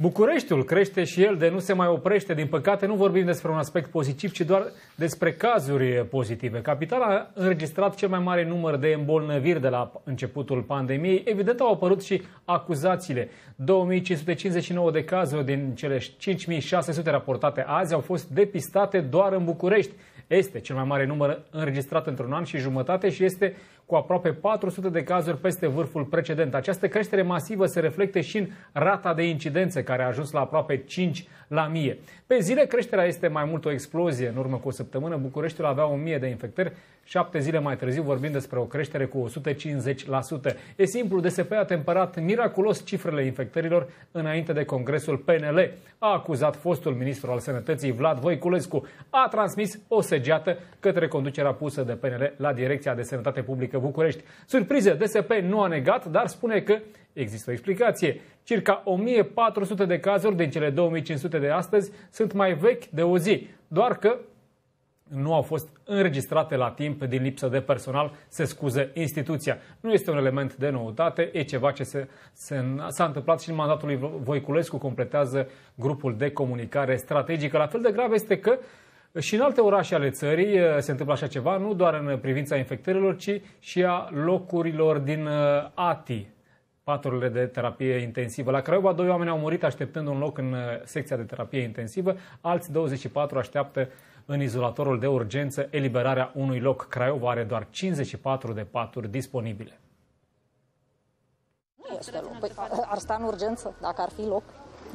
Bucureștiul crește și el de nu se mai oprește. Din păcate, nu vorbim despre un aspect pozitiv, ci doar despre cazuri pozitive. Capitala a înregistrat cel mai mare număr de îmbolnăviri de la începutul pandemiei. Evident, au apărut și acuzațiile. 2559 de cazuri din cele 5600 raportate azi au fost depistate doar în București. Este cel mai mare număr înregistrat într-un an și jumătate și este cu aproape 400 de cazuri peste vârful precedent. Această creștere masivă se reflectă și în rata de incidențe, care a ajuns la aproape 5 la mie. Pe zile, creșterea este mai mult o explozie. În urmă cu o săptămână, Bucureștiul avea 1000 de infectări. Șapte zile mai târziu vorbim despre o creștere cu 150%. E simplu, DSP a temperat miraculos cifrele infectărilor înainte de Congresul PNL. A acuzat fostul ministru al Sănătății Vlad Voiculescu. A transmis o săgeată către conducerea pusă de PNL la Direcția de Sănătate Publică București. Surpriză, DSP nu a negat, dar spune că există o explicație. Circa 1400 de cazuri din cele 2500 de astăzi sunt mai vechi de o zi, doar că nu au fost înregistrate la timp din lipsă de personal, se scuză instituția. Nu este un element de noutate, e ceva ce se, se, s-a întâmplat și în mandatul lui Voiculescu, completează grupul de comunicare strategică. La fel de grav este că și în alte orașe ale țării uh, se întâmplă așa ceva, nu doar în privința infectărilor, ci și a locurilor din uh, ATI, paturile de terapie intensivă. La Craiova, doi oameni au murit așteptând un loc în uh, secția de terapie intensivă, alți 24 așteaptă în izolatorul de urgență eliberarea unui loc. Craiova are doar 54 de paturi disponibile. Nu este loc. Păi, ar sta în urgență dacă ar fi loc.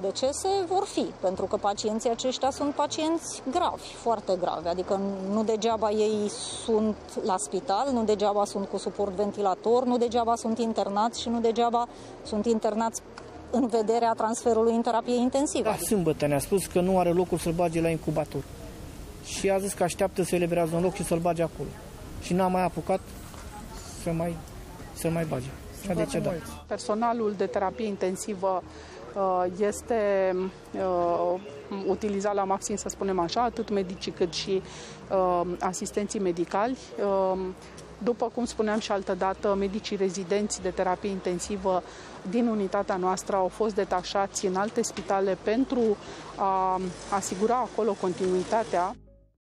Decese vor fi, pentru că pacienții aceștia sunt pacienți gravi, foarte gravi, adică nu degeaba ei sunt la spital, nu degeaba sunt cu suport ventilator, nu degeaba sunt internați și nu degeaba sunt internați în vederea transferului în terapie intensivă. Da, sâmbătă ne-a spus că nu are locul să-l bage la incubator și a zis că așteaptă să eliberează un loc și să-l bage acolo. Și n-a mai apucat să mai, să mai bage. Și a decedat. Personalul de terapie intensivă uh, este uh, utilizat la maxim, să spunem așa, atât medicii cât și uh, asistenții medicali. După cum spuneam și altă dată, medicii rezidenți de terapie intensivă din unitatea noastră au fost detașați în alte spitale pentru a asigura acolo continuitatea.